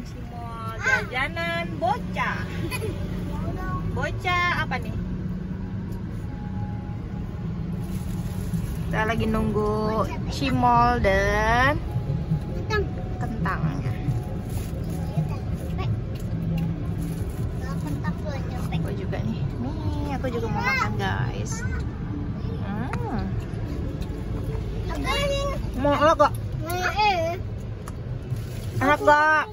lagi makan jajanan bocah. Bocah apa nih? Kita lagi nunggu cimol dan kentangnya Kentang. Aku juga nih. Nih aku juga mau makan guys. Hmm. Apa mau enak kok? Enak kok.